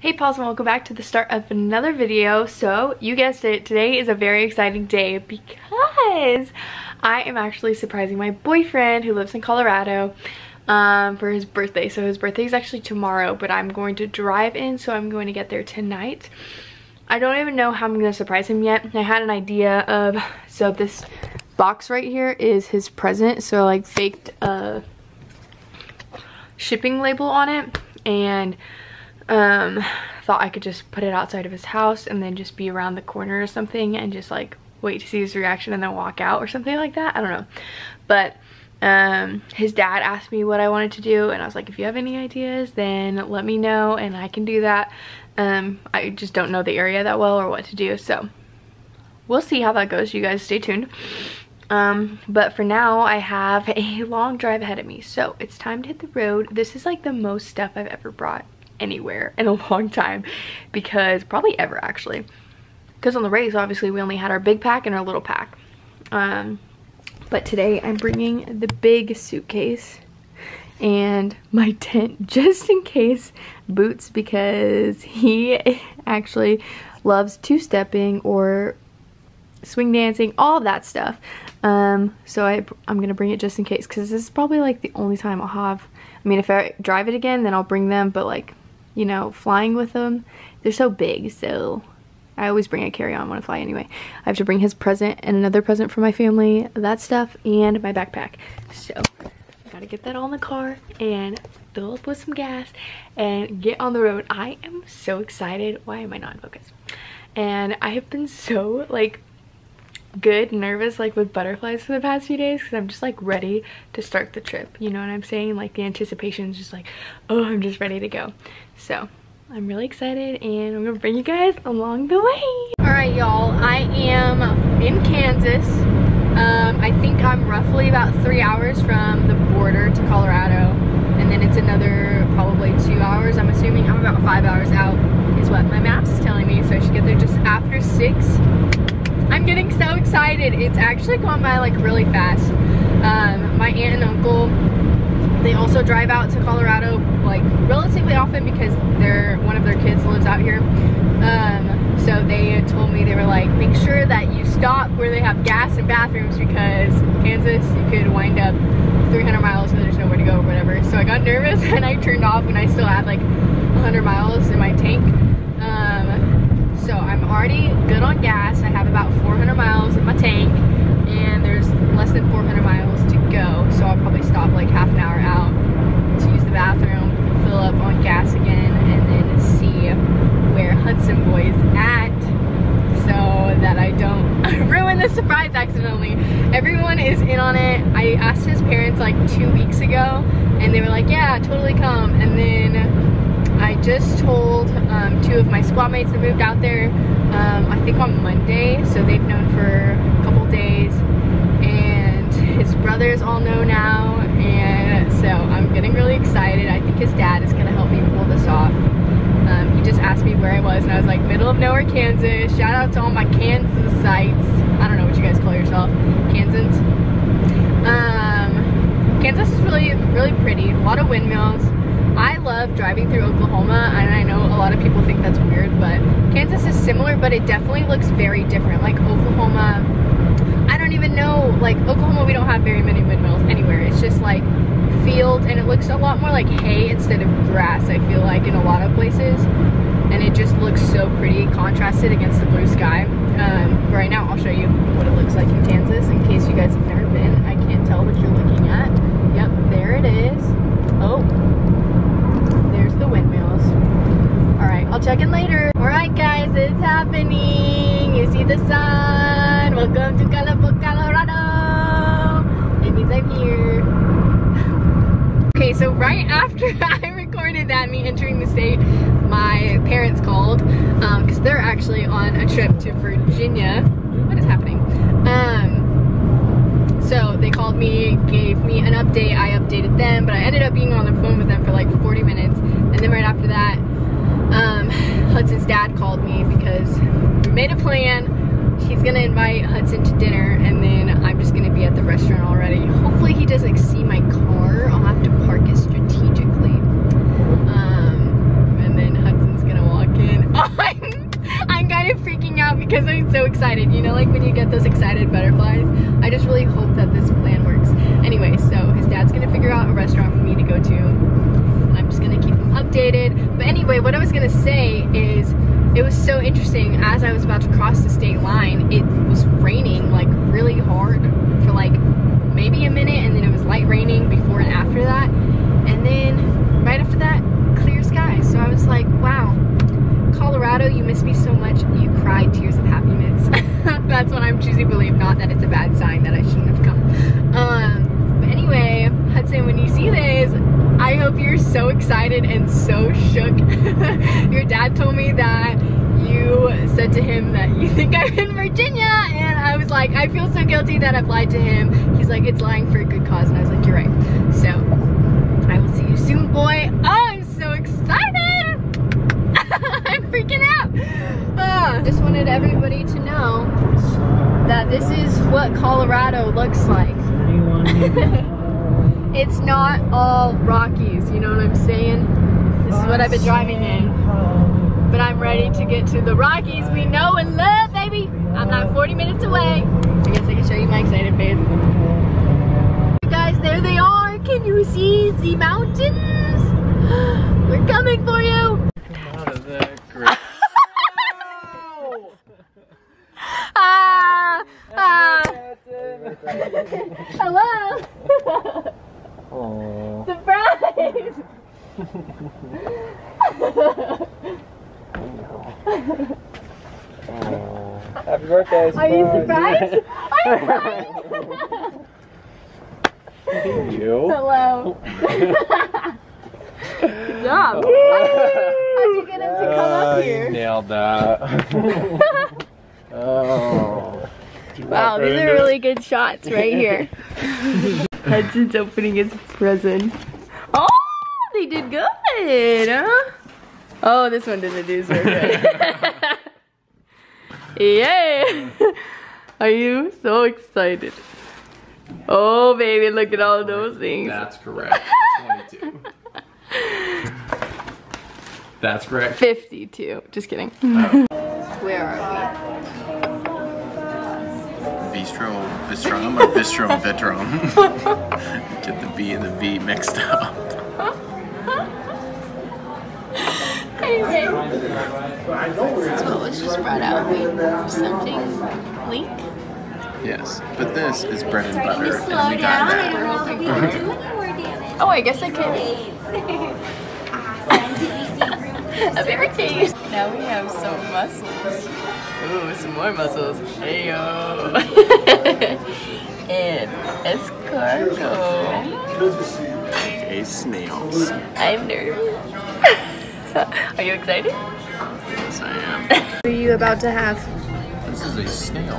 Hey pals and welcome back to the start of another video. So you guessed it, today is a very exciting day because I am actually surprising my boyfriend who lives in Colorado um, for his birthday. So his birthday is actually tomorrow but I'm going to drive in so I'm going to get there tonight. I don't even know how I'm going to surprise him yet. I had an idea of, so this box right here is his present. So I like faked a shipping label on it and um, thought I could just put it outside of his house and then just be around the corner or something and just like wait to see his reaction and then walk out or something like that. I don't know. But um, his dad asked me what I wanted to do and I was like, if you have any ideas, then let me know and I can do that. Um, I just don't know the area that well or what to do. So we'll see how that goes. You guys stay tuned. Um, but for now, I have a long drive ahead of me. So it's time to hit the road. This is like the most stuff I've ever brought anywhere in a long time because probably ever actually. Because on the race obviously we only had our big pack and our little pack. Um, but today I'm bringing the big suitcase and my tent just in case Boots because he actually loves two-stepping or swing dancing all of that stuff. Um, so I, I'm gonna bring it just in case because this is probably like the only time I'll have I mean if I drive it again then I'll bring them but like you know, flying with them. They're so big, so I always bring a carry-on when I fly anyway. I have to bring his present and another present for my family, that stuff, and my backpack. So, I gotta get that all in the car and fill up with some gas and get on the road. I am so excited. Why am I not in focus? And I have been so, like, good nervous like with butterflies for the past few days because I'm just like ready to start the trip. You know what I'm saying? Like the anticipation is just like oh I'm just ready to go. So I'm really excited and I'm gonna bring you guys along the way. All right y'all. I am in Kansas. Um, I think I'm roughly about three hours from the border to Colorado and then it's another probably two hours. I'm assuming I'm about five hours out is what my maps is telling me. So I should get there just after six I'm getting so excited. It's actually gone by like really fast. Um, my aunt and uncle, they also drive out to Colorado like relatively often because they're one of their kids lives out here. Um, so they told me they were like, make sure that you stop where they have gas and bathrooms because Kansas, you could wind up 300 miles and there's nowhere to go or whatever. So I got nervous and I turned off when I still had like 100 miles in my tank. So I'm already good on gas. I have about 400 miles in my tank and there's less than 400 miles to go. So I'll probably stop like half an hour out to use the bathroom, fill up on gas again, and then see where Hudson Boy's at so that I don't ruin the surprise accidentally. Everyone is in on it. I asked his parents like two weeks ago and they were like, yeah, totally come. And then I just told um, two of my squad mates that moved out there, um, I think on Monday, so they've known for a couple days, and his brothers all know now, and so I'm getting really excited. I think his dad is gonna help me pull this off. Um, he just asked me where I was, and I was like, middle of nowhere, Kansas. Shout out to all my Kansas sites. I don't know what you guys call yourself, Kansans. Um, Kansas is really, really pretty. A lot of windmills. I love driving through Oklahoma and I know a lot of people think that's weird but Kansas is similar but it definitely looks very different. Like Oklahoma I don't even know like Oklahoma we don't have very many windmills anywhere. It's just like fields and it looks a lot more like hay instead of grass I feel like in a lot of places. And it just looks so pretty contrasted against the blue sky. Um, right now I'll show you what it looks like in Kansas in case you guys have never been. I can't tell what you're looking at. Yep there it is. Oh I'll check in later. All right, guys, it's happening. You see the sun. Welcome to Colorado. It means I'm here. okay, so right after I recorded that, me entering the state, my parents called because um, they're actually on a trip to Virginia. What is happening? Um, so they called me, gave me an update. I updated them, but I ended up being on the phone with them for like 40 minutes. And then right after that, um, Hudson's dad called me because we made a plan. He's gonna invite Hudson to dinner and then I'm just gonna be at the restaurant already. Hopefully he doesn't see my car. I'll have to park it strategically. Um, and then Hudson's gonna walk in. Oh, I'm, I'm kind of freaking out because I'm so excited. You know, like when you get those excited butterflies. I just really hope that this plan works. Anyway, so his dad's gonna figure out a restaurant for me to go to. I'm just gonna keep updated. But anyway, what I was gonna say is it was so interesting as I was about to cross the state line, it was raining like really hard for like maybe a minute and then it was light raining before and after that. And then right after that, clear skies. So I was like, wow, Colorado, you miss me so much. You cried tears of happiness. That's what I'm choosing to believe, not that it's a bad sign that I shouldn't have come. Um, but anyway, Hudson, when you see this, I hope you're so excited and so shook. Your dad told me that you said to him that you think I'm in Virginia and I was like, I feel so guilty that I've lied to him. He's like, it's lying for a good cause and I was like, you're right. So, I will see you soon, boy. Oh, I'm so excited! I'm freaking out! Uh, just wanted everybody to know that this is what Colorado looks like. it's not all Rockies, you know what I'm saying? This is what I've been driving in. But I'm ready to get to the Rockies we know and love, baby. I'm not 40 minutes away. I guess I can show you my excited face. Guys, there they are. Can you see the mountains? We're coming for you. ah, ah. Hello. Aww. Surprise. Happy birthday! Are you surprised? I'm surprised. You? Hello. Good job. How'd you get him to come up uh, you here? nailed that. oh. Wow, these are really good shots right here. Hudson's opening his present. Oh, they did good, huh? Oh, this one didn't do so good. Yay! Are you so excited? Oh, baby, look at all those things. That's correct. 22. That's correct. 52. Just kidding. Oh. Where are we? Bistro Bistrom or Bistrom Vitrom. Get the B and the V mixed up. We? So let's just spread out. Wait, something. Link? Yes, but this is bread and butter, and Slow we got down. I that. don't know if we can uh-huh. do any more damage. Oh, I guess I can. Awesome. Did we see room for A very taste. Now we have some mussels. Ooh, some more mussels. Heyo. and escargot. Okay, snails. I'm nervous. Are you excited? Yes, I am. What are you about to have? This is a snail.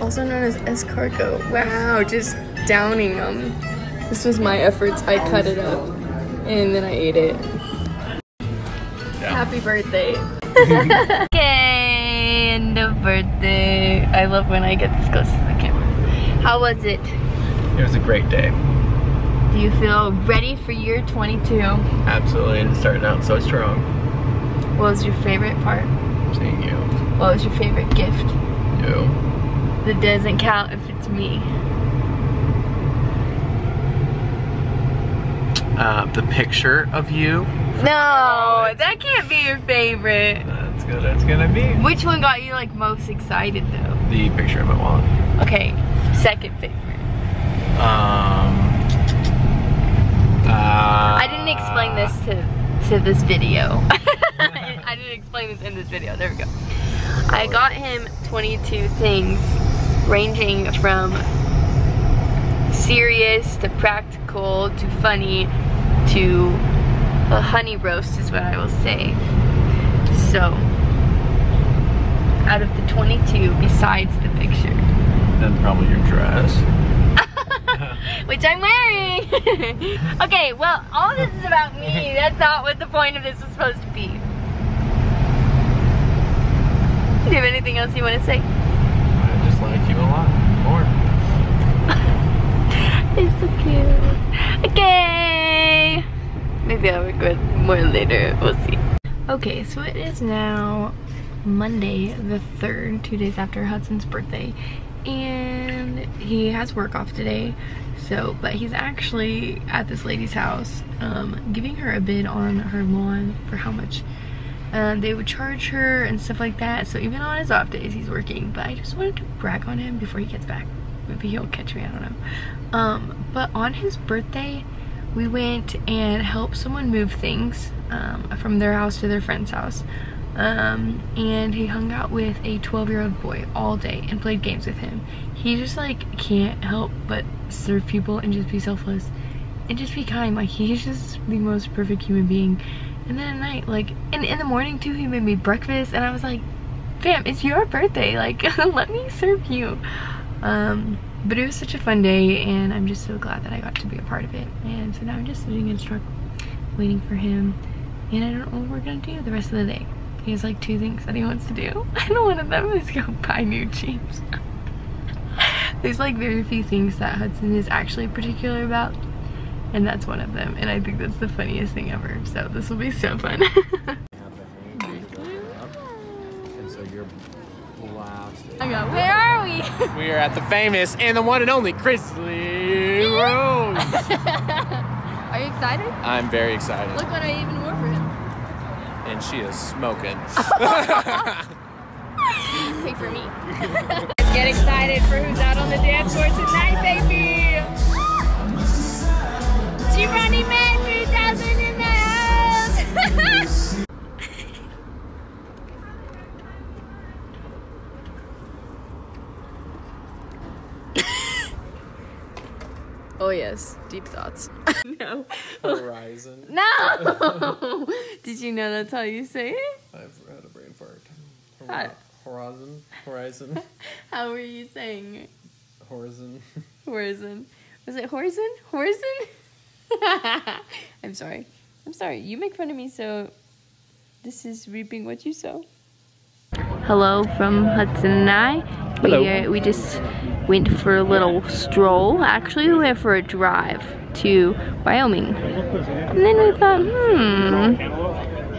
Also known as escargot. Wow, just downing them. This was my efforts. I cut it up and then I ate it. Happy birthday. okay, end of birthday. I love when I get this close to the camera. How was it? It was a great day. Do you feel ready for year 22? Absolutely, and starting out so strong. What was your favorite part? Seeing you. What was your favorite gift? You. That doesn't count if it's me. Uh, the picture of you. No, that can't be your favorite. That's good. That's gonna be Which one got you like most excited though? the picture of my wallet. Okay, second favorite. Um. Uh, I didn't explain this to to this video. I didn't explain this in this video. There we go. I got him 22 things ranging from serious to practical to funny to a honey roast is what I will say. So, out of the 22 besides the picture, Then probably your dress. which I'm wearing. okay, well, all this is about me. That's not what the point of this was supposed to be. Do you have anything else you want to say? I just like you a lot more. It's so cute. Okay. Maybe I'll record more later. We'll see. Okay, so it is now Monday the 3rd, two days after Hudson's birthday. And he has work off today. So, but he's actually at this lady's house, um, giving her a bid on her lawn for how much um, they would charge her and stuff like that. So even on his off days, he's working. But I just wanted to brag on him before he gets back. Maybe he'll catch me, I don't know. Um, but on his birthday, we went and helped someone move things um, from their house to their friend's house. Um, and he hung out with a 12 year old boy all day and played games with him. He just like can't help but serve people and just be selfless and just be kind. Like he's just the most perfect human being. And then at night, like, and in the morning too, he made me breakfast and I was like, fam, it's your birthday. Like, let me serve you. Um, but it was such a fun day and I'm just so glad that I got to be a part of it. And so now I'm just sitting in truck waiting for him. And I don't know what we're gonna do the rest of the day. He has like two things that he wants to do. And one of them is go buy new jeans. There's like very few things that Hudson is actually particular about. And that's one of them. And I think that's the funniest thing ever. So this will be so fun. And so you're blasted. I go, where are we? We are at the famous and the one and only Grizzly Rose. Are you excited? I'm very excited. Look what I even wore for him. And she is smoking. Pay for me. Let's get excited for who's out on the dance floor tonight, baby. Giovanni Man oh yes, deep thoughts. no. Horizon. No! Did you know that's how you say it? I've had a brain fart. Horizon. Horizon. How were you saying it? Horizon. Horizon. Was it Horizon? Horizon? I'm sorry. I'm sorry. You make fun of me, so this is reaping what you sow. Hello from Hudson and I. Hello. We, uh, we just went for a little stroll. Actually, we went for a drive to Wyoming. And then we thought, hmm,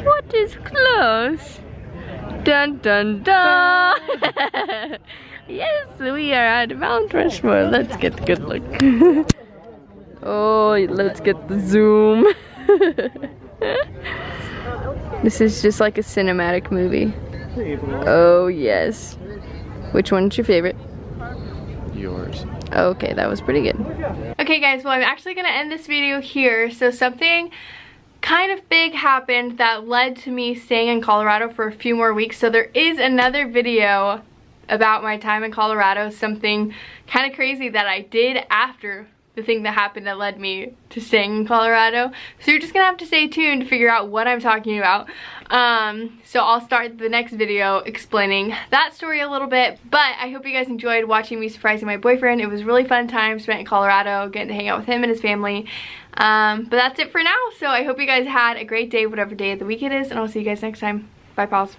what is close? Dun dun dun! yes, we are at Mount Rushmore. Let's get a good look. oh, let's get the zoom. this is just like a cinematic movie. Oh, yes. Which one's your favorite? Yours. Okay, that was pretty good. Okay guys, well I'm actually gonna end this video here. So something kind of big happened that led to me staying in Colorado for a few more weeks. So there is another video about my time in Colorado, something kind of crazy that I did after the thing that happened that led me to staying in Colorado. So you're just gonna have to stay tuned to figure out what I'm talking about. Um, so I'll start the next video explaining that story a little bit, but I hope you guys enjoyed watching me surprising my boyfriend. It was really fun time spent in Colorado, getting to hang out with him and his family. Um, but that's it for now. So I hope you guys had a great day, whatever day of the week it is, and I'll see you guys next time. Bye, pals.